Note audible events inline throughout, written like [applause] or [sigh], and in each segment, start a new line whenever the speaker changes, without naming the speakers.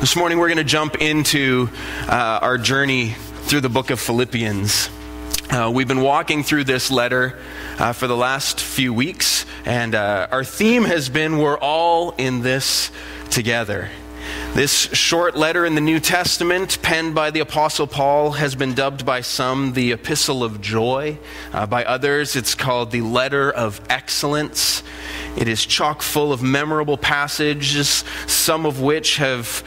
This morning we're going to jump into uh, our journey through the book of Philippians. Uh, we've been walking through this letter uh, for the last few weeks, and uh, our theme has been We're all in this together. This short letter in the New Testament, penned by the Apostle Paul, has been dubbed by some the Epistle of Joy. Uh, by others, it's called the Letter of Excellence. It is chock full of memorable passages, some of which have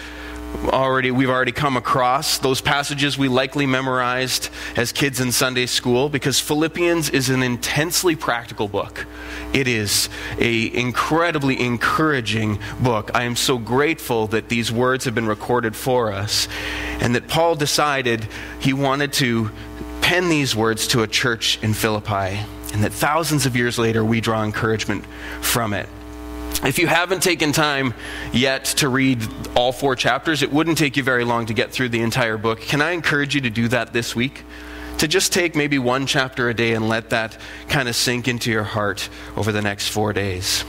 already we've already come across those passages we likely memorized as kids in Sunday school because Philippians is an intensely practical book. It is a incredibly encouraging book. I am so grateful that these words have been recorded for us and that Paul decided he wanted to pen these words to a church in Philippi and that thousands of years later we draw encouragement from it. If you haven't taken time yet to read all four chapters, it wouldn't take you very long to get through the entire book. Can I encourage you to do that this week? To just take maybe one chapter a day and let that kind of sink into your heart over the next four days.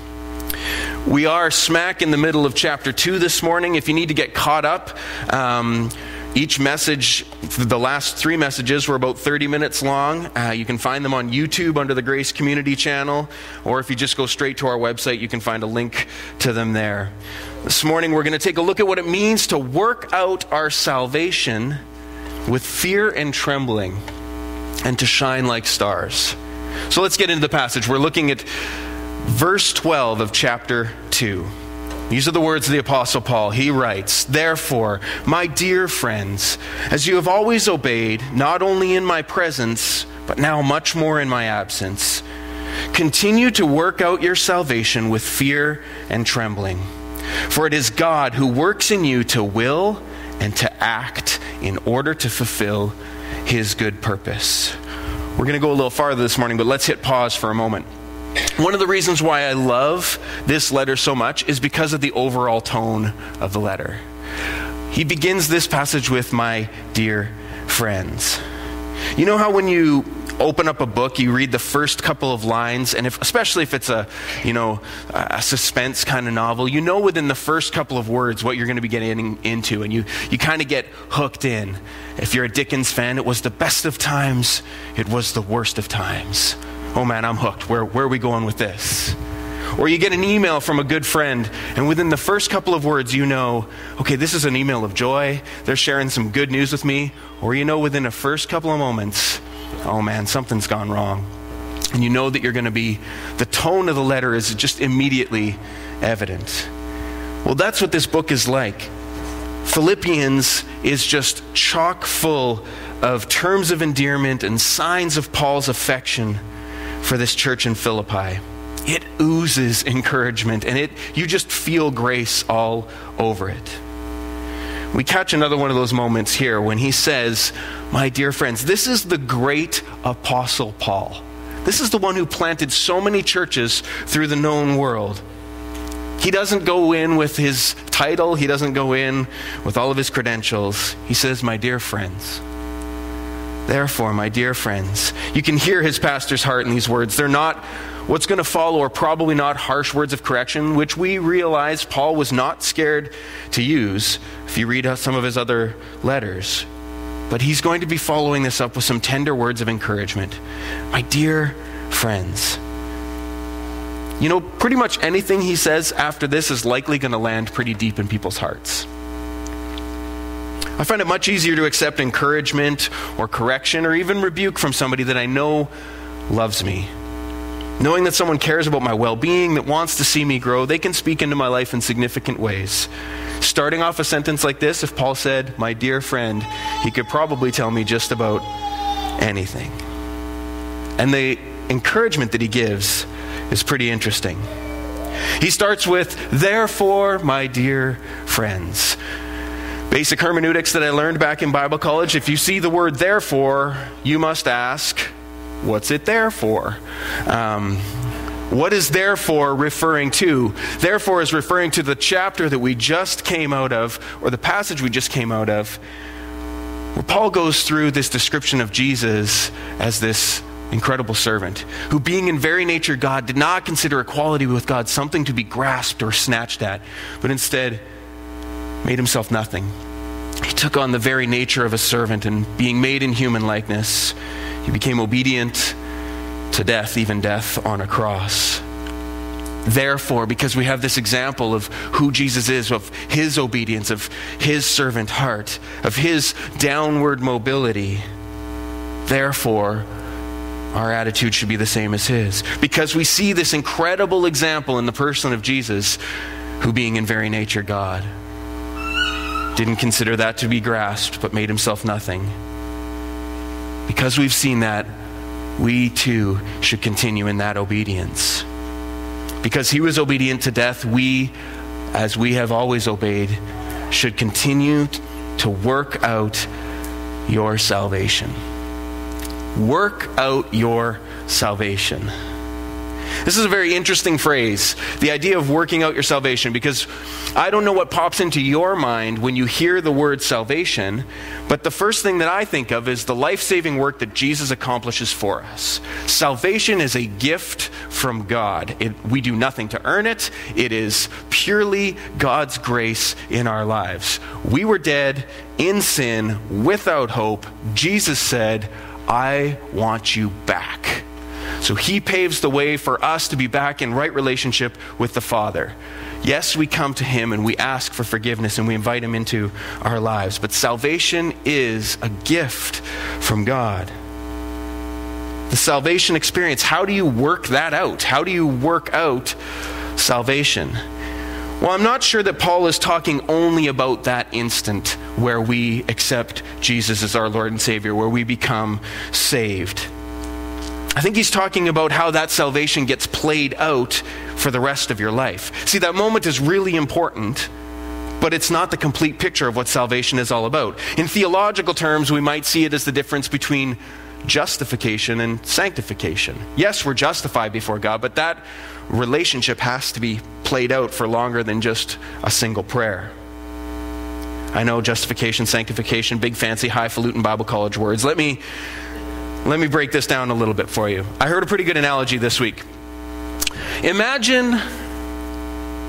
We are smack in the middle of chapter two this morning. If you need to get caught up, um, each message, the last three messages were about 30 minutes long. Uh, you can find them on YouTube under the Grace Community channel, or if you just go straight to our website, you can find a link to them there. This morning, we're going to take a look at what it means to work out our salvation with fear and trembling and to shine like stars. So let's get into the passage. We're looking at verse 12 of chapter 2. These are the words of the Apostle Paul. He writes, Therefore, my dear friends, as you have always obeyed, not only in my presence, but now much more in my absence, continue to work out your salvation with fear and trembling. For it is God who works in you to will and to act in order to fulfill his good purpose. We're going to go a little farther this morning, but let's hit pause for a moment. One of the reasons why I love this letter so much is because of the overall tone of the letter. He begins this passage with, My dear friends. You know how when you open up a book, you read the first couple of lines, and if, especially if it's a, you know, a suspense kind of novel, you know within the first couple of words what you're going to be getting into, and you, you kind of get hooked in. If you're a Dickens fan, it was the best of times, it was the worst of times oh man, I'm hooked. Where, where are we going with this? Or you get an email from a good friend, and within the first couple of words, you know, okay, this is an email of joy. They're sharing some good news with me. Or you know, within the first couple of moments, oh man, something's gone wrong. And you know that you're going to be, the tone of the letter is just immediately evident. Well, that's what this book is like. Philippians is just chock full of terms of endearment and signs of Paul's affection for this church in Philippi. It oozes encouragement and it you just feel grace all over it. We catch another one of those moments here when he says, My dear friends, this is the great apostle Paul. This is the one who planted so many churches through the known world. He doesn't go in with his title, he doesn't go in with all of his credentials. He says, My dear friends. Therefore, my dear friends, you can hear his pastor's heart in these words. They're not what's going to follow are probably not harsh words of correction, which we realize Paul was not scared to use if you read some of his other letters. But he's going to be following this up with some tender words of encouragement. My dear friends, you know, pretty much anything he says after this is likely going to land pretty deep in people's hearts. I find it much easier to accept encouragement or correction or even rebuke from somebody that I know loves me. Knowing that someone cares about my well being, that wants to see me grow, they can speak into my life in significant ways. Starting off a sentence like this, if Paul said, My dear friend, he could probably tell me just about anything. And the encouragement that he gives is pretty interesting. He starts with, Therefore, my dear friends. Basic hermeneutics that I learned back in Bible college if you see the word therefore, you must ask, what's it there for? Um, what is therefore referring to? Therefore is referring to the chapter that we just came out of, or the passage we just came out of, where Paul goes through this description of Jesus as this incredible servant, who, being in very nature God, did not consider equality with God something to be grasped or snatched at, but instead made himself nothing. He took on the very nature of a servant, and being made in human likeness, he became obedient to death, even death on a cross. Therefore, because we have this example of who Jesus is, of his obedience, of his servant heart, of his downward mobility, therefore, our attitude should be the same as his. Because we see this incredible example in the person of Jesus, who being in very nature God, didn't consider that to be grasped, but made himself nothing. Because we've seen that, we too should continue in that obedience. Because he was obedient to death, we, as we have always obeyed, should continue to work out your salvation. Work out your salvation. This is a very interesting phrase, the idea of working out your salvation, because I don't know what pops into your mind when you hear the word salvation, but the first thing that I think of is the life saving work that Jesus accomplishes for us. Salvation is a gift from God. It, we do nothing to earn it, it is purely God's grace in our lives. We were dead in sin, without hope. Jesus said, I want you back. So he paves the way for us to be back in right relationship with the Father. Yes, we come to him and we ask for forgiveness and we invite him into our lives, but salvation is a gift from God. The salvation experience, how do you work that out? How do you work out salvation? Well, I'm not sure that Paul is talking only about that instant where we accept Jesus as our Lord and Savior, where we become saved. I think he's talking about how that salvation gets played out for the rest of your life. See, that moment is really important, but it's not the complete picture of what salvation is all about. In theological terms, we might see it as the difference between justification and sanctification. Yes, we're justified before God, but that relationship has to be played out for longer than just a single prayer. I know justification, sanctification, big fancy highfalutin Bible college words. Let me let me break this down a little bit for you. I heard a pretty good analogy this week. Imagine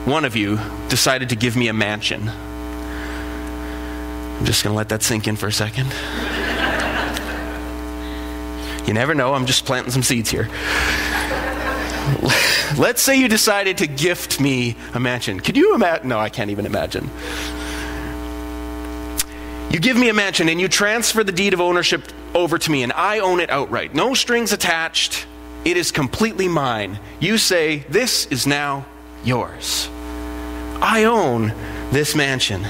one of you decided to give me a mansion. I'm just going to let that sink in for a second. You never know, I'm just planting some seeds here. Let's say you decided to gift me a mansion. Could you imagine? No, I can't even imagine. You give me a mansion and you transfer the deed of ownership over to me, and I own it outright. No strings attached. It is completely mine. You say, This is now yours. I own this mansion.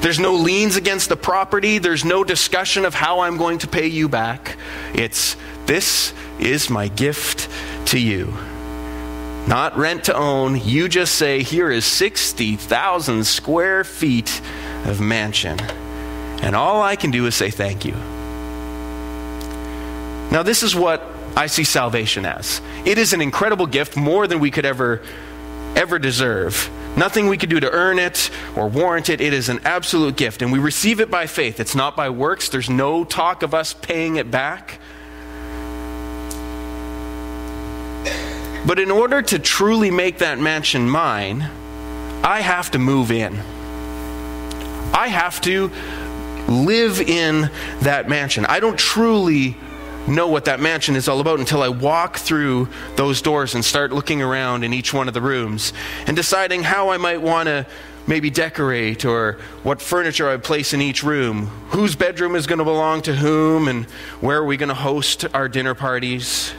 There's no liens against the property. There's no discussion of how I'm going to pay you back. It's, This is my gift to you. Not rent to own. You just say, Here is 60,000 square feet of mansion. And all I can do is say thank you. Now, this is what I see salvation as. It is an incredible gift, more than we could ever, ever deserve. Nothing we could do to earn it or warrant it. It is an absolute gift, and we receive it by faith. It's not by works. There's no talk of us paying it back. But in order to truly make that mansion mine, I have to move in. I have to live in that mansion. I don't truly know what that mansion is all about until I walk through those doors and start looking around in each one of the rooms and deciding how I might want to maybe decorate or what furniture I place in each room, whose bedroom is going to belong to whom, and where are we going to host our dinner parties.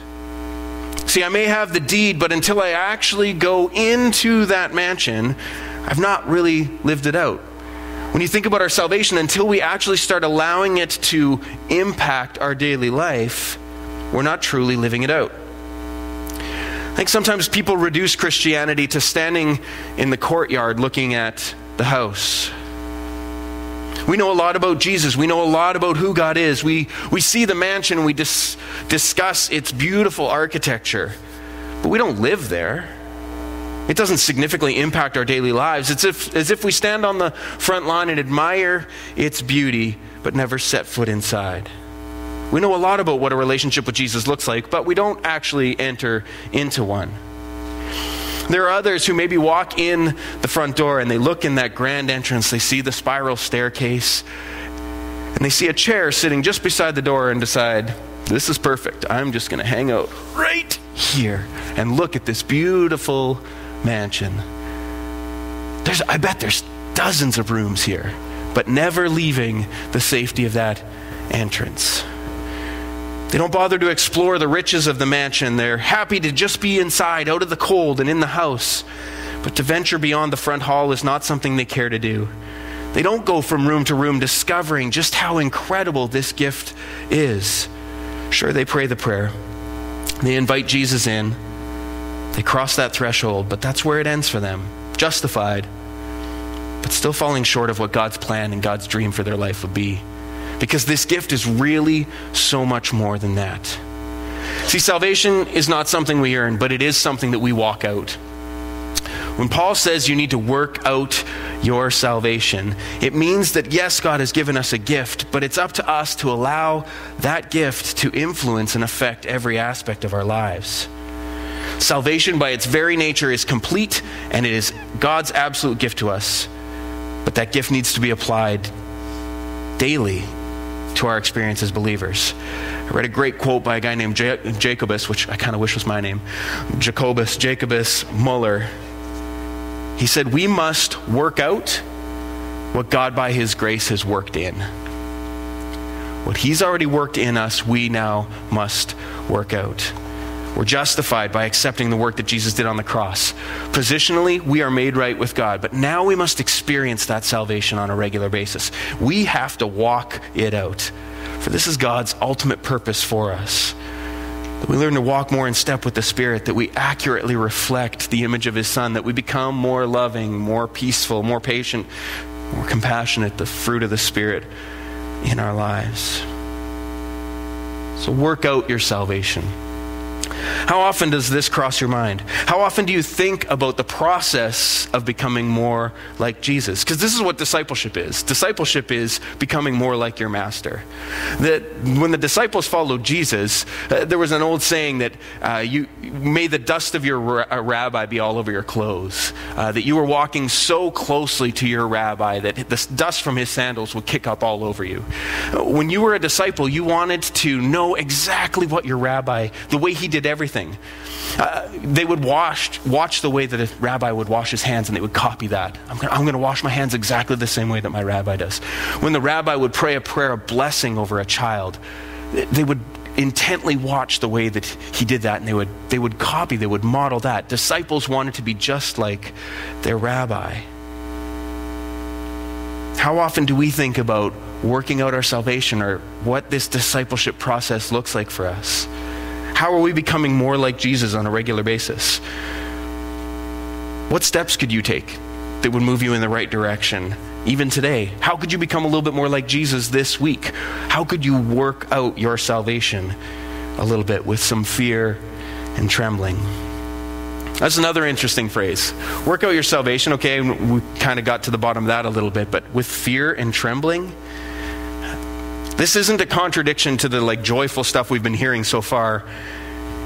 See, I may have the deed, but until I actually go into that mansion, I've not really lived it out. When you think about our salvation, until we actually start allowing it to impact our daily life, we're not truly living it out. I think sometimes people reduce Christianity to standing in the courtyard looking at the house. We know a lot about Jesus. We know a lot about who God is. We, we see the mansion we dis- discuss its beautiful architecture, but we don't live there. It doesn't significantly impact our daily lives. It's if, as if we stand on the front line and admire its beauty, but never set foot inside. We know a lot about what a relationship with Jesus looks like, but we don't actually enter into one. There are others who maybe walk in the front door and they look in that grand entrance, they see the spiral staircase, and they see a chair sitting just beside the door and decide, this is perfect. I'm just going to hang out right here and look at this beautiful mansion. There's, I bet there's dozens of rooms here, but never leaving the safety of that entrance. They don't bother to explore the riches of the mansion. They're happy to just be inside, out of the cold, and in the house. But to venture beyond the front hall is not something they care to do. They don't go from room to room discovering just how incredible this gift is. Sure, they pray the prayer, they invite Jesus in, they cross that threshold, but that's where it ends for them. Justified, but still falling short of what God's plan and God's dream for their life would be. Because this gift is really so much more than that. See, salvation is not something we earn, but it is something that we walk out. When Paul says you need to work out your salvation, it means that yes, God has given us a gift, but it's up to us to allow that gift to influence and affect every aspect of our lives. Salvation, by its very nature, is complete and it is God's absolute gift to us. But that gift needs to be applied daily to our experience as believers. I read a great quote by a guy named Jacobus, which I kind of wish was my name Jacobus, Jacobus Muller. He said, We must work out what God by His grace has worked in. What He's already worked in us, we now must work out. We're justified by accepting the work that Jesus did on the cross. Positionally, we are made right with God, but now we must experience that salvation on a regular basis. We have to walk it out. For this is God's ultimate purpose for us. That we learn to walk more in step with the Spirit, that we accurately reflect the image of His Son, that we become more loving, more peaceful, more patient, more compassionate, the fruit of the Spirit in our lives. So work out your salvation. How often does this cross your mind? How often do you think about the process of becoming more like Jesus? Because this is what discipleship is. Discipleship is becoming more like your master. That when the disciples followed Jesus, uh, there was an old saying that uh, you may the dust of your ra- uh, rabbi be all over your clothes. Uh, that you were walking so closely to your rabbi that the dust from his sandals would kick up all over you. When you were a disciple, you wanted to know exactly what your rabbi, the way he did everything. Uh, they would wash, watch the way that a rabbi would wash his hands and they would copy that. I'm going to wash my hands exactly the same way that my rabbi does. When the rabbi would pray a prayer of blessing over a child, they would intently watch the way that he did that and they would, they would copy, they would model that. Disciples wanted to be just like their rabbi. How often do we think about working out our salvation or what this discipleship process looks like for us? How are we becoming more like Jesus on a regular basis? What steps could you take that would move you in the right direction? Even today, how could you become a little bit more like Jesus this week? How could you work out your salvation a little bit with some fear and trembling? That's another interesting phrase. Work out your salvation. Okay, we kind of got to the bottom of that a little bit, but with fear and trembling, this isn't a contradiction to the like joyful stuff we've been hearing so far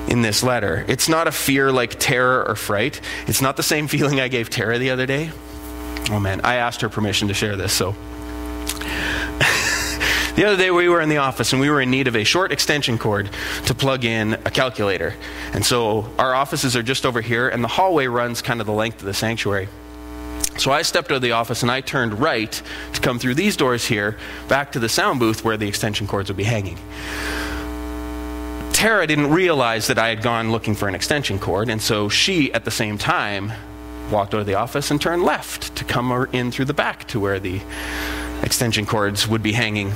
in this letter. It's not a fear like terror or fright. It's not the same [laughs] feeling I gave Tara the other day. Oh man, I asked her permission to share this, so. [laughs] the other day we were in the office and we were in need of a short extension cord to plug in a calculator. And so our offices are just over here, and the hallway runs kind of the length of the sanctuary. So I stepped out of the office and I turned right to come through these doors here back to the sound booth where the extension cords would be hanging. Tara didn't realize that I had gone looking for an extension cord, and so she, at the same time, walked out of the office and turned left to come in through the back to where the extension cords would be hanging.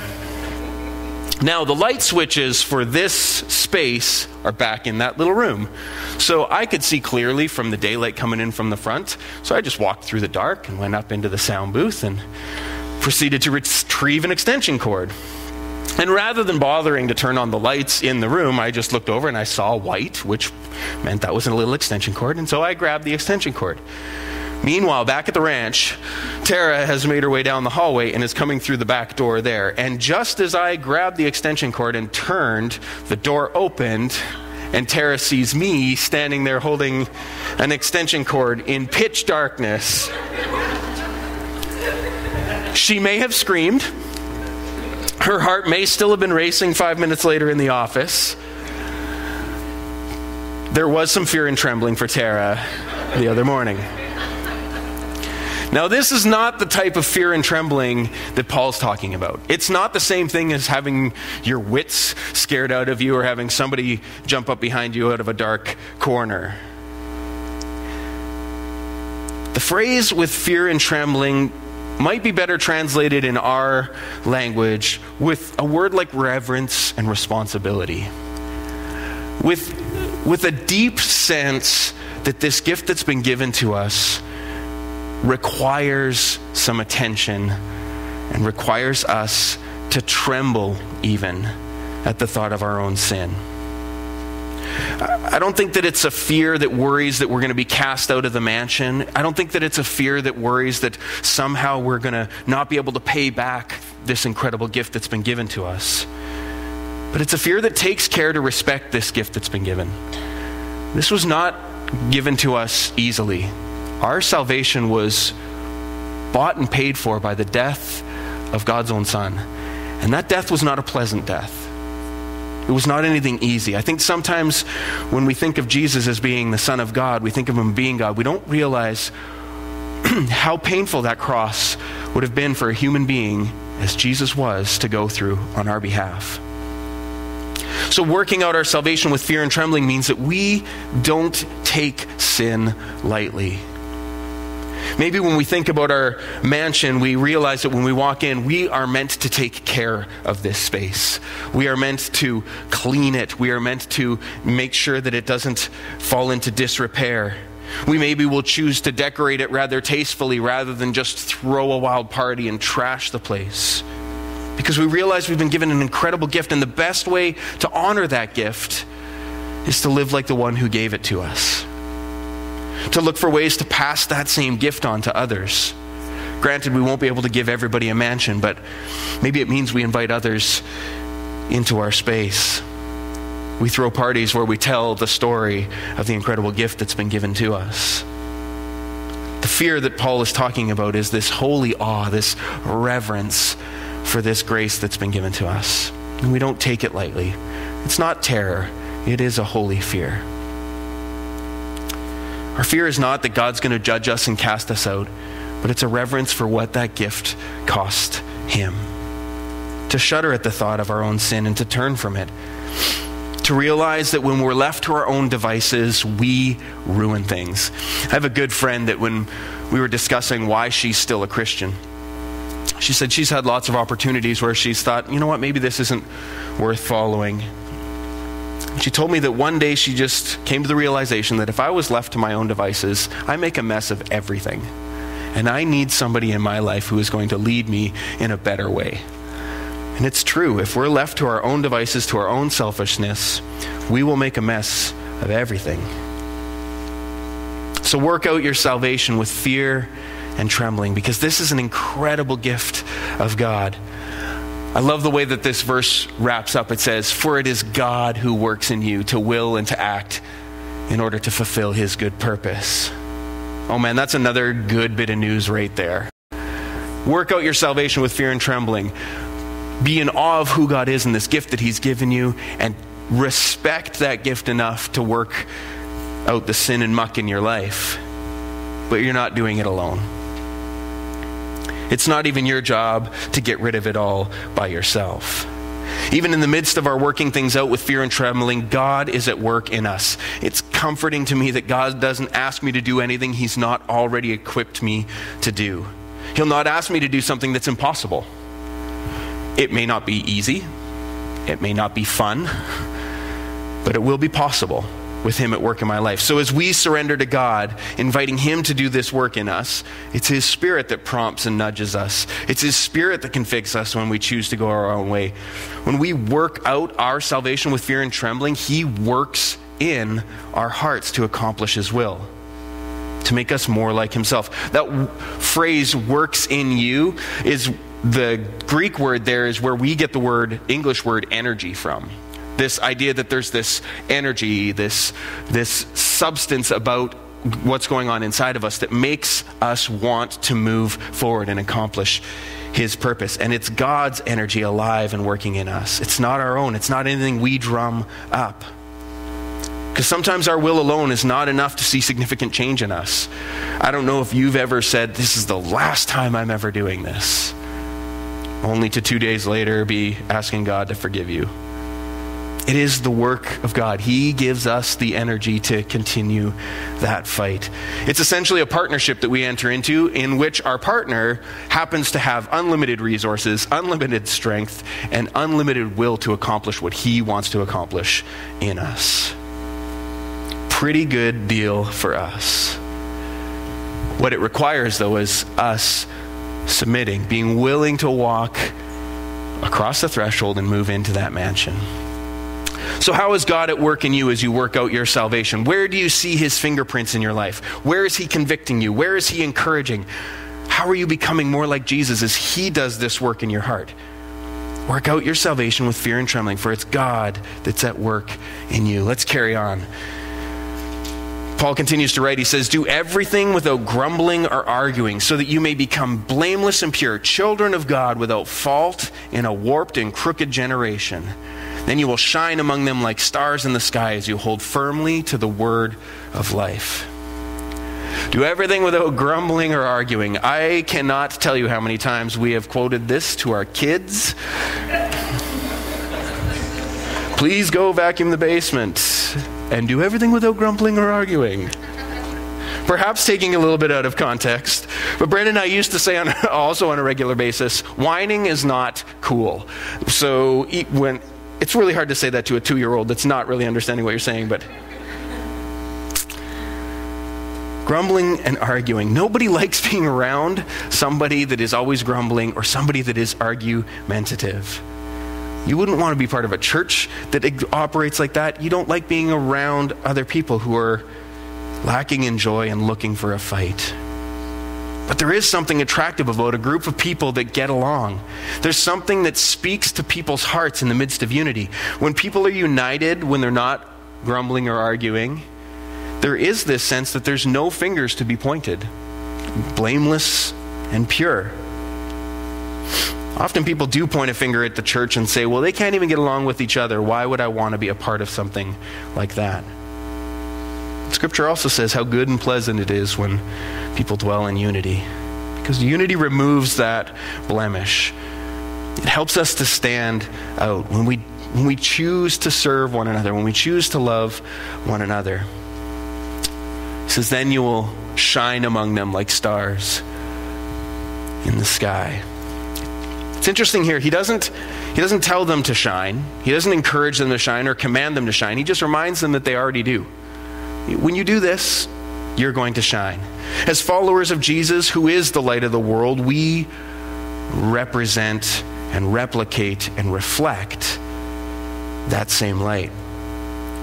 Now, the light switches for this space are back in that little room. So I could see clearly from the daylight coming in from the front. So I just walked through the dark and went up into the sound booth and proceeded to retrieve an extension cord. And rather than bothering to turn on the lights in the room, I just looked over and I saw white, which meant that was a little extension cord. And so I grabbed the extension cord. Meanwhile, back at the ranch, Tara has made her way down the hallway and is coming through the back door there. And just as I grabbed the extension cord and turned, the door opened and Tara sees me standing there holding an extension cord in pitch darkness. She may have screamed. Her heart may still have been racing five minutes later in the office. There was some fear and trembling for Tara the other morning. Now, this is not the type of fear and trembling that Paul's talking about. It's not the same thing as having your wits scared out of you or having somebody jump up behind you out of a dark corner. The phrase with fear and trembling might be better translated in our language with a word like reverence and responsibility. With, with a deep sense that this gift that's been given to us requires some attention and requires us to tremble even at the thought of our own sin. I don't think that it's a fear that worries that we're going to be cast out of the mansion. I don't think that it's a fear that worries that somehow we're going to not be able to pay back this incredible gift that's been given to us. But it's a fear that takes care to respect this gift that's been given. This was not given to us easily. Our salvation was bought and paid for by the death of God's own Son. And that death was not a pleasant death. It was not anything easy. I think sometimes when we think of Jesus as being the Son of God, we think of him being God, we don't realize [clears throat] how painful that cross would have been for a human being, as Jesus was, to go through on our behalf. So, working out our salvation with fear and trembling means that we don't take sin lightly. Maybe when we think about our mansion, we realize that when we walk in, we are meant to take care of this space. We are meant to clean it. We are meant to make sure that it doesn't fall into disrepair. We maybe will choose to decorate it rather tastefully rather than just throw a wild party and trash the place. Because we realize we've been given an incredible gift, and the best way to honor that gift is to live like the one who gave it to us to look for ways to pass that same gift on to others. Granted, we won't be able to give everybody a mansion, but maybe it means we invite others into our space. We throw parties where we tell the story of the incredible gift that's been given to us. The fear that Paul is talking about is this holy awe, this reverence for this grace that's been given to us. And we don't take it lightly. It's not terror, it is a holy fear. Our fear is not that God's going to judge us and cast us out, but it's a reverence for what that gift cost Him. To shudder at the thought of our own sin and to turn from it. To realize that when we're left to our own devices, we ruin things. I have a good friend that when we were discussing why she's still a Christian, she said she's had lots of opportunities where she's thought, you know what, maybe this isn't worth following. She told me that one day she just came to the realization that if I was left to my own devices, I make a mess of everything. And I need somebody in my life who is going to lead me in a better way. And it's true. If we're left to our own devices, to our own selfishness, we will make a mess of everything. So work out your salvation with fear and trembling because this is an incredible gift of God. I love the way that this verse wraps up. It says, For it is God who works in you to will and to act in order to fulfill his good purpose. Oh man, that's another good bit of news right there. Work out your salvation with fear and trembling. Be in awe of who God is and this gift that he's given you, and respect that gift enough to work out the sin and muck in your life. But you're not doing it alone. It's not even your job to get rid of it all by yourself. Even in the midst of our working things out with fear and trembling, God is at work in us. It's comforting to me that God doesn't ask me to do anything He's not already equipped me to do. He'll not ask me to do something that's impossible. It may not be easy, it may not be fun, but it will be possible with Him at work in my life. So as we surrender to God, inviting Him to do this work in us, it's His Spirit that prompts and nudges us. It's His Spirit that fix us when we choose to go our own way. When we work out our salvation with fear and trembling, He works in our hearts to accomplish His will. To make us more like himself. That w- phrase works in you is the Greek word there is where we get the word, English word energy from This idea that there's this energy, this, this substance about what's going on inside of us that makes us want to move forward and accomplish his purpose. And it's God's energy alive and working in us. It's not our own, it's not anything we drum up. Because sometimes our will alone is not enough to see significant change in us. I don't know if you've ever said, This is the last time I'm ever doing this, only to two days later be asking God to forgive you. It is the work of God. He gives us the energy to continue that fight. It's essentially a partnership that we enter into in which our partner happens to have unlimited resources, unlimited strength, and unlimited will to accomplish what he wants to accomplish in us. Pretty good deal for us. What it requires, though, is us submitting, being willing to walk across the threshold and move into that mansion. So, how is God at work in you as you work out your salvation? Where do you see his fingerprints in your life? Where is he convicting you? Where is he encouraging? How are you becoming more like Jesus as he does this work in your heart? Work out your salvation with fear and trembling, for it's God that's at work in you. Let's carry on. Paul continues to write, he says, Do everything without grumbling or arguing, so that you may become blameless and pure, children of God without fault in a warped and crooked generation then you will shine among them like stars in the sky as you hold firmly to the word of life. Do everything without grumbling or arguing. I cannot tell you how many times we have quoted this to our kids. Please go vacuum the basement and do everything without grumbling or arguing. Perhaps taking a little bit out of context. But Brandon and I used to say on, [laughs] also on a regular basis, whining is not cool. So when it's really hard to say that to a two year old that's not really understanding what you're saying, but grumbling and arguing. Nobody [laughs] likes being around somebody that is always grumbling or somebody that is argumentative. You wouldn't want to be part of a church that operates like that. You don't like being around other people who are lacking in joy and looking for a fight. But there is something attractive about a group of people that get along. There's something that speaks to people's hearts in the midst of unity. When people are united, when they're not grumbling or arguing, there is this sense that there's no fingers to be pointed, blameless and pure. Often people do point a finger at the church and say, well, they can't even get along with each other. Why would I want to be a part of something like that? Scripture also says how good and pleasant it is when people dwell in unity. Because unity removes that blemish. It helps us to stand out when we, when we choose to serve one another, when we choose to love one another. He says, Then you will shine among them like stars in the sky. It's interesting here. He doesn't, he doesn't tell them to shine, he doesn't encourage them to shine or command them to shine. He just reminds them that they already do. When you do this, you're going to shine. As followers of Jesus, who is the light of the world, we represent and replicate and reflect that same light.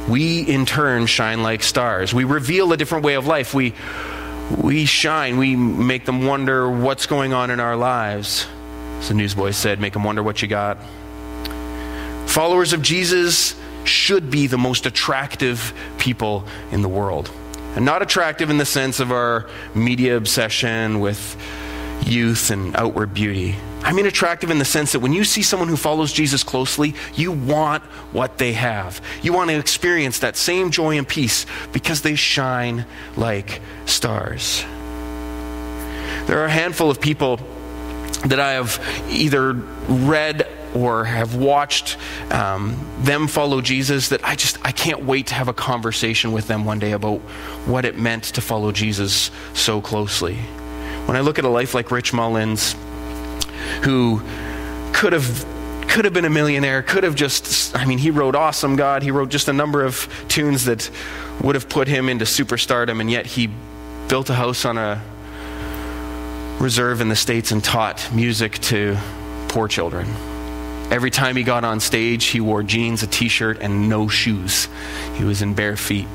We, in turn, shine like stars. We reveal a different way of life. We, we shine. We make them wonder what's going on in our lives. As the newsboy said, make them wonder what you got. Followers of Jesus should be the most attractive people in the world. And not attractive in the sense of our media obsession with youth and outward beauty. I mean, attractive in the sense that when you see someone who follows Jesus closely, you want what they have. You want to experience that same joy and peace because they shine like stars. There are a handful of people that I have either read or have watched um, them follow Jesus that I just I can't wait to have a conversation with them one day about what it meant to follow Jesus so closely. When I look at a life like Rich Mullins, who could have could have been a millionaire, could have just I mean he wrote Awesome God, he wrote just a number of tunes that would have put him into superstardom and yet he built a house on a reserve in the states and taught music to poor children. Every time he got on stage, he wore jeans, a t shirt, and no shoes. He was in bare feet.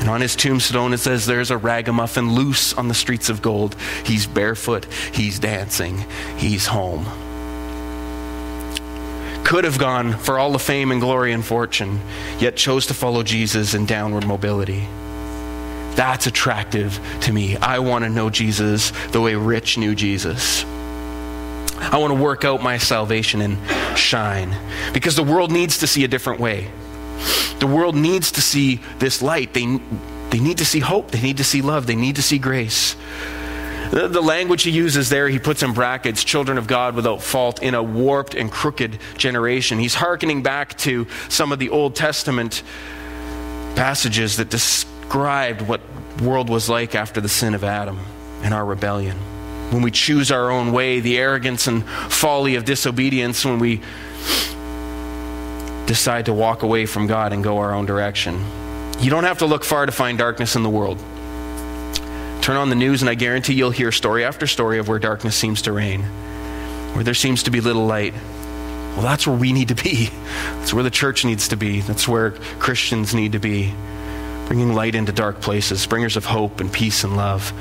And on his tombstone, it says, There's a ragamuffin loose on the streets of gold. He's barefoot, he's dancing, he's home. could have gone for all the fame and glory and fortune, yet chose to follow Jesus in downward mobility. That's attractive to me. I want to know Jesus the way Rich knew Jesus. I want to work out my salvation and shine because the world needs to see a different way. The world needs to see this light. They, they need to see hope. They need to see love. They need to see grace. The, the language he uses there, he puts in brackets, children of God without fault in a warped and crooked generation. He's hearkening back to some of the Old Testament passages that described what world was like after the sin of Adam and our rebellion when we choose our own way, the arrogance and folly of disobedience, when we decide to walk away from God and go our own direction. You don't have to look far to find darkness in the world. Turn on the news, and I guarantee you'll hear story after story of where darkness seems to reign, where there seems to be little light. Well, that's where we need to be. [laughs] That's where the church needs to be. That's where Christians need to be, bringing light into dark places, bringers of hope and peace and love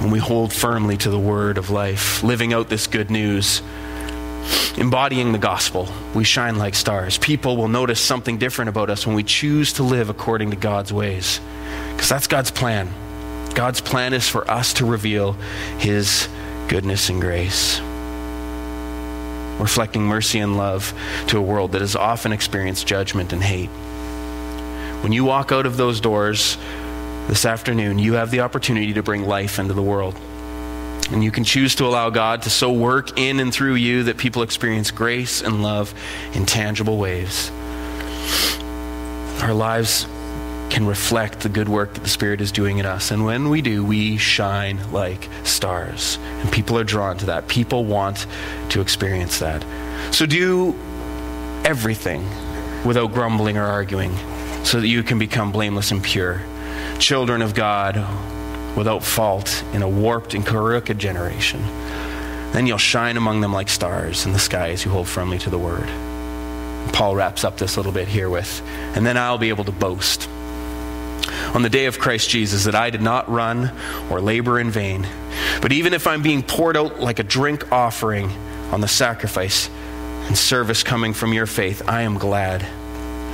when we hold firmly to the word of life, living out this good news, embodying the gospel, we shine like stars. People will notice something different about us when we choose to live according to God's ways. Because that's God's plan. God's plan is for us to reveal his goodness and grace. Reflecting mercy and love to a world that has often experienced judgment and hate. When you walk out of those doors, this afternoon, you have the opportunity to bring life into the world. And you can choose to allow God to so work in and through you that people experience grace and love in tangible ways. Our lives can reflect the good work that the Spirit is doing in us. And when we do, we shine like stars. And people are drawn to that. People want to experience that. So do everything without grumbling or arguing so that you can become blameless and pure children of God without fault in a warped and crooked generation. Then you'll shine among them like stars in the sky as you hold firmly to the word. Paul wraps up this little bit here with, and then I'll be able to boast on the day of Christ Jesus that I did not run or labor in vain. But even if I'm being poured out like a drink offering on the sacrifice and service coming from your faith, I am glad.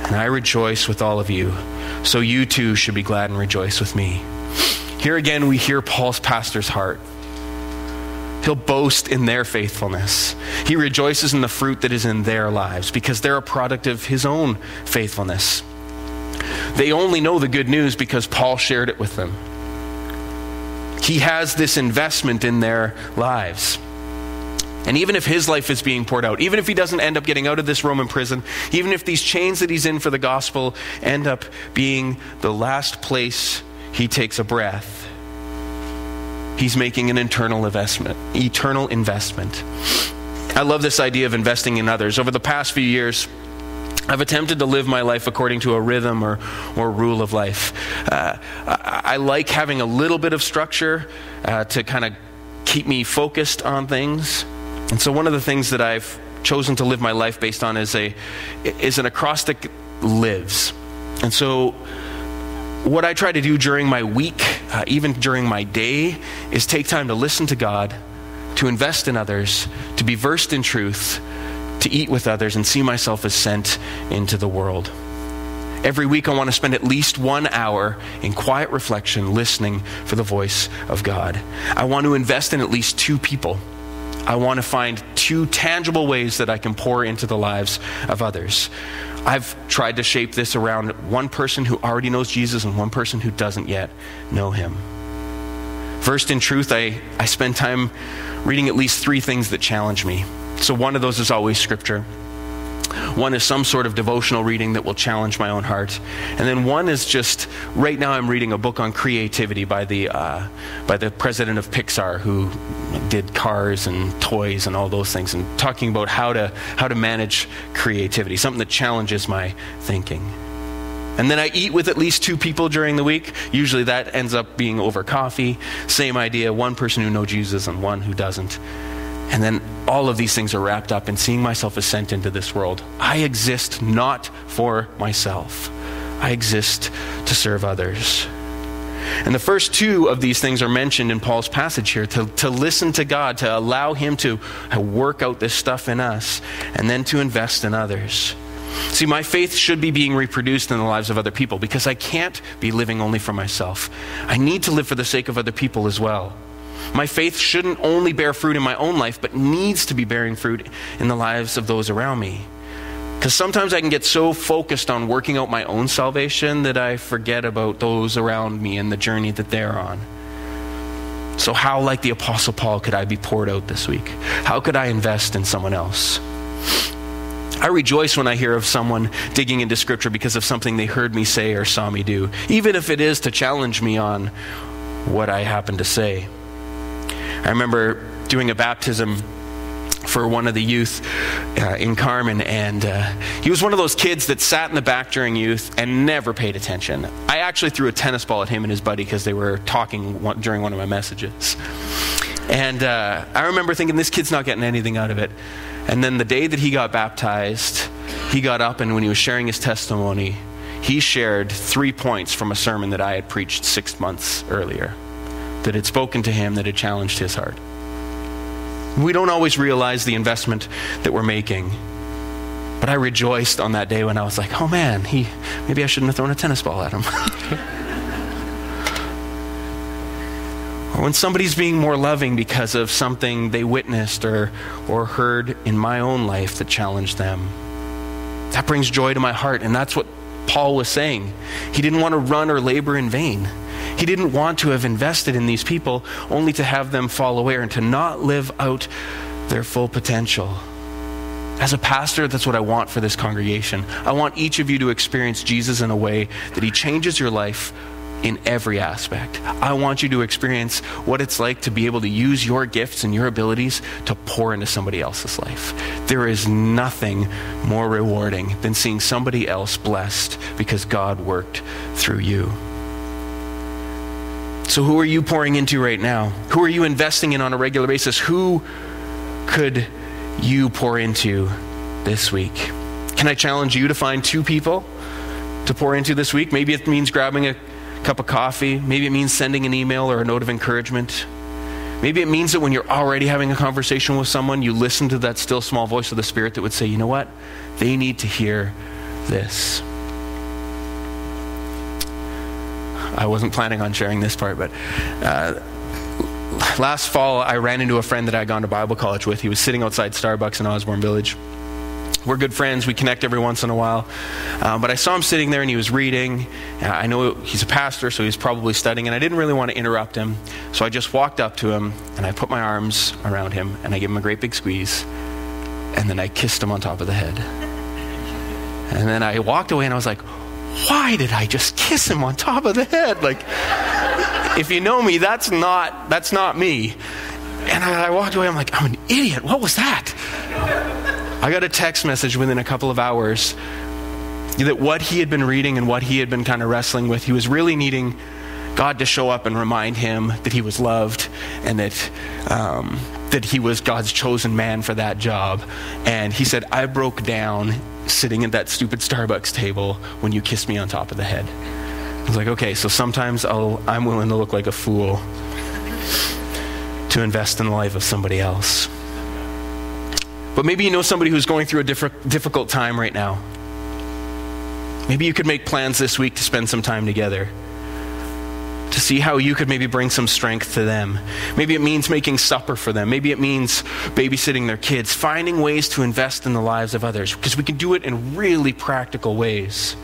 And I rejoice with all of you so you too should be glad and rejoice with me. Here again, we hear Paul's pastor's heart. He'll boast in their faithfulness. He rejoices in the fruit that is in their lives because they're a product of his own faithfulness. They only know the good news because Paul shared it with them. He has this investment in their lives. And even if his life is being poured out, even if he doesn't end up getting out of this Roman prison, even if these chains that he's in for the gospel end up being the last place he takes a breath, he's making an internal investment, eternal investment. I love this idea of investing in others. Over the past few years, I've attempted to live my life according to a rhythm or, or rule of life. Uh, I, I, like having a little bit of structure uh, to kind of keep me focused on things. And so one of the things that I've chosen to live my life based on is a is an acrostic lives. And so what I try to do during my week, uh, even during my day, is take time to listen to God, to invest in others, to be versed in truth, to eat with others, and see myself as sent into the world. Every week, I want to spend at least one hour in quiet reflection listening for the voice of God. I want to invest in at least two people I want to find two tangible ways that I can pour into the lives of others. I've tried to shape this around one person who already knows Jesus and one person who doesn't yet know him. First, in truth, I, I spend time reading at least three things that challenge me. So, one of those is always scripture. One is some sort of devotional reading that will challenge my own heart. And then one is just, right now I'm reading a book on creativity by the, uh, by the president of Pixar who did cars and toys and all those things and talking about how to, how to manage creativity, something that challenges my thinking. And then I eat with at least two people during the week. Usually that ends up being over coffee. Same idea one person who knows Jesus and one who doesn't. And then all of these things are wrapped up in seeing myself as sent into this world. I exist not for myself, I exist to serve others. And the first two of these things are mentioned in Paul's passage here to, to listen to God, to allow Him to work out this stuff in us, and then to invest in others. See, my faith should be being reproduced in the lives of other people because I can't be living only for myself. I need to live for the sake of other people as well. My faith shouldn't only bear fruit in my own life, but needs to be bearing fruit in the lives of those around me. Because sometimes I can get so focused on working out my own salvation that I forget about those around me and the journey that they're on. So, how, like the Apostle Paul, could I be poured out this week? How could I invest in someone else? I rejoice when I hear of someone digging into Scripture because of something they heard me say or saw me do, even if it is to challenge me on what I happen to say. I remember doing a baptism for one of the youth uh, in Carman, and uh, he was one of those kids that sat in the back during youth and never paid attention. I actually threw a tennis ball at him and his buddy because they were talking one, during one of my messages. And uh, I remember thinking, this kid's not getting anything out of it. And then the day that he got baptized, he got up and when he was sharing his testimony, he shared three points from a sermon that I had preached six months earlier that had spoken to him, that had challenged his heart. We don't always realize the investment that we're making. But I rejoiced on that day when I was like, oh man, he, maybe I shouldn't have thrown a tennis ball at him. or [laughs] when somebody's being more loving because of something they witnessed or, or heard in my own life that challenged them. That brings joy to my heart, and that's what Paul was saying. He didn't want to run or labor in vain. He didn't want to have invested in these people only to have them fall away and to not live out their full potential. As a pastor, that's what I want for this congregation. I want each of you to experience Jesus in a way that he changes your life in every aspect. I want you to experience what it's like to be able to use your gifts and your abilities to pour into somebody else's life. There is nothing more rewarding than seeing somebody else blessed because God worked through you. So, who are you pouring into right now? Who are you investing in on a regular basis? Who could you pour into this week? Can I challenge you to find two people to pour into this week? Maybe it means grabbing a cup of coffee. Maybe it means sending an email or a note of encouragement. Maybe it means that when you're already having a conversation with someone, you listen to that still small voice of the Spirit that would say, you know what? They need to hear this. I wasn't planning on sharing this part, but uh, last fall I ran into a friend that I had gone to Bible college with. He was sitting outside Starbucks in Osborne Village. We're good friends. We connect every once in a while. Uh, but I saw him sitting there and he was reading. Uh, I know he's a pastor, so he's probably studying, and I didn't really want to interrupt him. So I just walked up to him and I put my arms around him and I gave him a great big squeeze. And then I kissed him on top of the head. [laughs] And then I walked away and I was like, why did I just kiss him on top of the head? Like, if you know me, that's not, that's not me. And I, I walked away, I'm like, I'm an idiot. What was that? I got a text message within a couple of hours that what he had been reading and what he had been kind of wrestling with, he was really needing God to show up and remind him that he was loved and that um, that he was God's chosen man for that job. And he said, "I broke down sitting at that stupid Starbucks table when you kissed me on top of the head." I was like, "Okay, so sometimes I'll, I'm willing to look like a fool to invest in the life of somebody else." But maybe you know somebody who's going through a diff- difficult time right now. Maybe you could make plans this week to spend some time together to see how you could maybe bring some strength to them. Maybe it means making supper for them. Maybe it means babysitting their kids, finding ways to invest in the lives of others, because we can do it in really practical ways.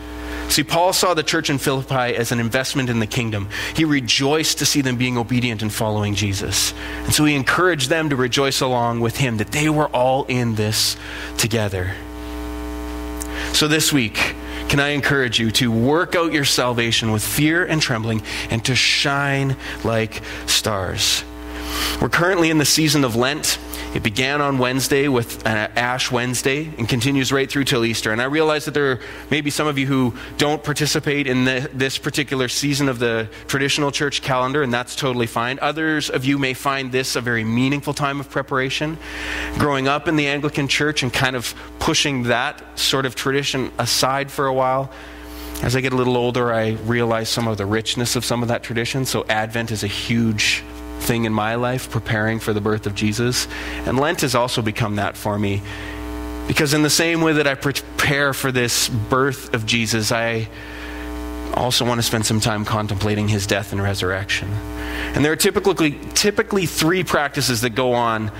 See, Paul saw the church in Philippi as an investment in the kingdom. He rejoiced to see them being obedient and following Jesus. And so he encouraged them to rejoice along with him that they were all in this together. So this week, can I encourage you to work out your salvation with fear and trembling and to shine like stars? We're currently in the season of Lent. It began on Wednesday with uh, Ash Wednesday and continues right through till Easter. And I realize that there may be some of you who don't participate in the, this particular season of the traditional church calendar, and that's totally fine. Others of you may find this a very meaningful time of preparation. Growing up in the Anglican church and kind of pushing that sort of tradition aside for a while, As I get a little older, I realize some of the richness of some of that tradition. So, Advent is a huge thing in my life, preparing for the birth of Jesus. And Lent has also become that for me. Because, in the same way that I prepare for this birth of Jesus, I also want to spend some time contemplating his death and resurrection. And there are typically, typically three practices that go on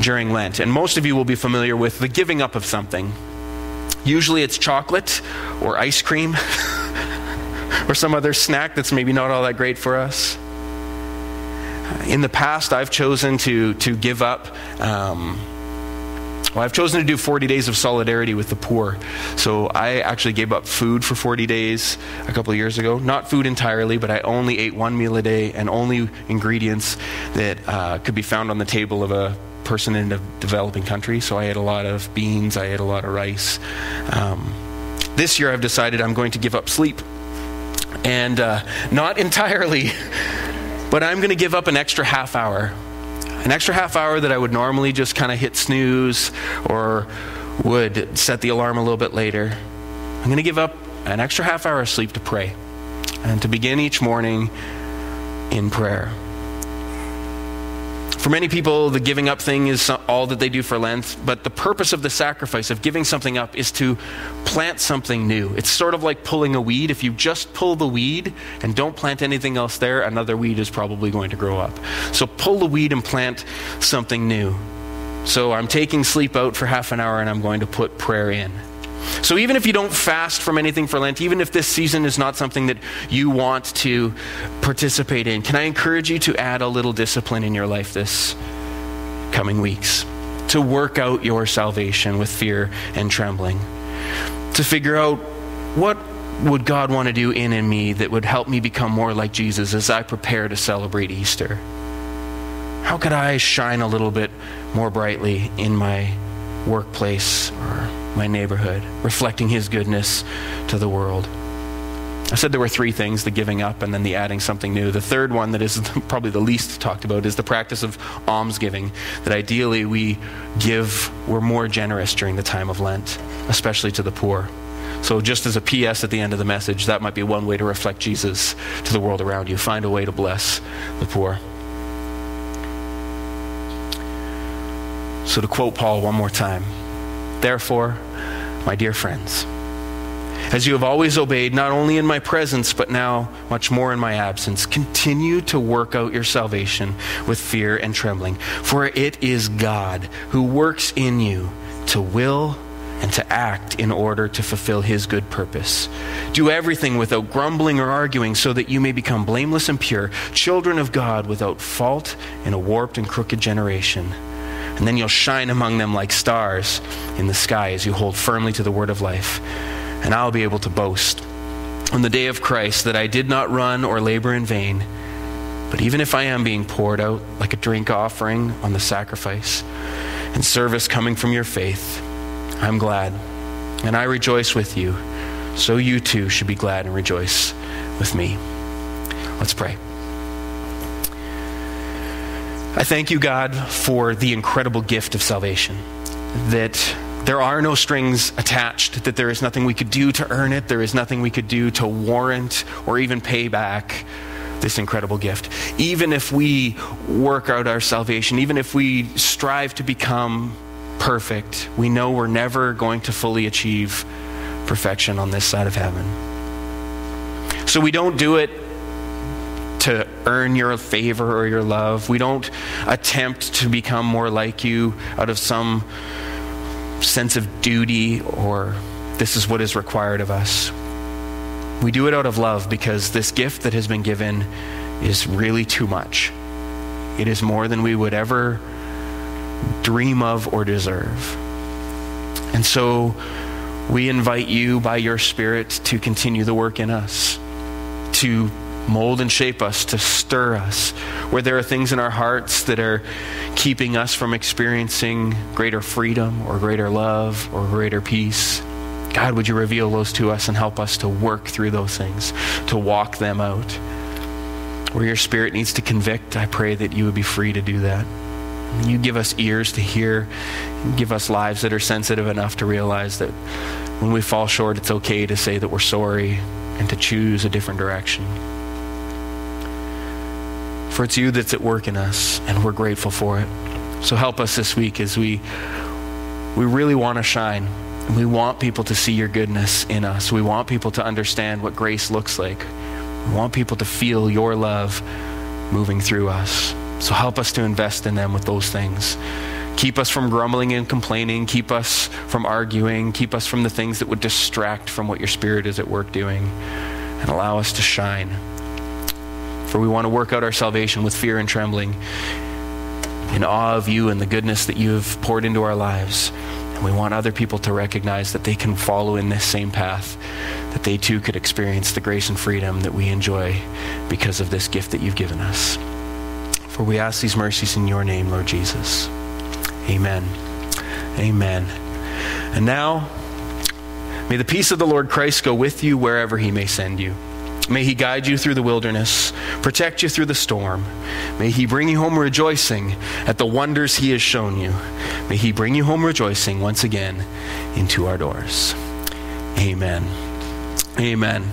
during Lent. And most of you will be familiar with the giving up of something. Usually it's chocolate or ice cream [laughs] or some other snack that's maybe not all that great for us. In the past, I've chosen to, to give up. Um, well, I've chosen to do 40 days of solidarity with the poor. So I actually gave up food for 40 days a couple of years ago. Not food entirely, but I only ate one meal a day and only ingredients that uh, could be found on the table of a person in a developing country. So I ate a lot of beans, I ate a lot of rice. Um, this year I've decided I'm going to give up sleep. And uh, not [laughs] entirely, but I'm going to give up an extra half hour an extra half hour that I would normally just kind of hit snooze or would set the alarm a little bit later. I'm going to give up an extra half hour of sleep to pray and to begin each morning in prayer. For many people, the giving up thing is all that they do for Lent, but the purpose of the sacrifice, of giving something up, is to plant something new. It's sort of like pulling a weed. If you just pull the weed and don't plant anything else there, another weed is probably going to grow up. So pull the weed and plant something new. So I'm taking sleep out for half an hour and I'm going to put prayer in. So even if you don't fast from anything for Lent, even if this season is not something that you want to participate in, can I encourage you to add a little discipline in your life this coming weeks? To work out your salvation with fear and trembling. To figure out what would God want to do in and me that would help me become more like Jesus as I prepare to celebrate Easter? How could I shine a little bit more brightly in my workplace or my neighborhood, reflecting His goodness to the world. I said there were three things the giving up and then the adding something new. The third one, that is [laughs] probably the least talked about, is the practice of almsgiving. That ideally we give, we're more generous during the time of Lent, especially to the poor. So, just as a PS at the end of the message, that might be one way to reflect Jesus to the world around you. Find a way to bless the poor. So, to quote Paul one more time, therefore, my dear friends, as you have always obeyed, not only in my presence, but now much more in my absence, continue to work out your salvation with fear and trembling. For it is God who works in you to will and to act in order to fulfill his good purpose. Do everything without grumbling or arguing, so that you may become blameless and pure, children of God without fault in a warped and crooked generation and then you'll shine among them like stars in the sky as you hold firmly to the word of life. And I'll be able to boast on the day of Christ that I did not run or labor in vain. But even if I am being poured out like a drink offering on the sacrifice and service coming from your faith, I'm glad. And I rejoice with you. So you too should be glad and rejoice with me. Let's pray. I thank you, God, for the incredible gift of salvation. That there are no strings attached, that there is nothing we could do to earn it, there is nothing we could do to warrant or even pay back this incredible gift. Even if we work out our salvation, even if we strive to become perfect, we know we're never going to fully achieve perfection on this side of heaven. So we don't do it to earn your favor or your love. We don't attempt to become more like you out of some sense of duty or this is what is required of us. We do it out of love because this gift that has been given is really too much. It is more than we would ever dream of or deserve. And so we invite you by your Spirit to continue the work in us, to mold and shape us, to stir us. Where there are things in our hearts that are keeping us from experiencing greater freedom or greater love or greater peace, God, would you reveal those to us and help us to work through those things, to walk them out? Where your spirit needs to convict, I pray that you would be free to do that. You give us ears to hear, give us lives that are sensitive enough to realize that when we fall short, it's okay to say that we're sorry and to choose a different direction. For it's you that's at work in us, and we're grateful for it. So help us this week as we we really want to shine. We want people to see your goodness in us. We want people to understand what grace looks like. We want people to feel your love moving through us. So help us to invest in them with those things. Keep us from grumbling and complaining. Keep us from arguing. Keep us from the things that would distract from what your Spirit is at work doing. And allow us to shine. For we want to work out our salvation with fear and trembling, in awe of you and the goodness that you have poured into our lives. And we want other people to recognize that they can follow in this same path, that they too could experience the grace and freedom that we enjoy because of this gift that you've given us. For we ask these mercies in your name, Lord Jesus. Amen. Amen. And now, may the peace of the Lord Christ go with you wherever he may send you. May he guide you through the wilderness, protect you through the storm. May he bring you home rejoicing at the wonders he has shown you. May he bring you home rejoicing once again into our doors. Amen. Amen.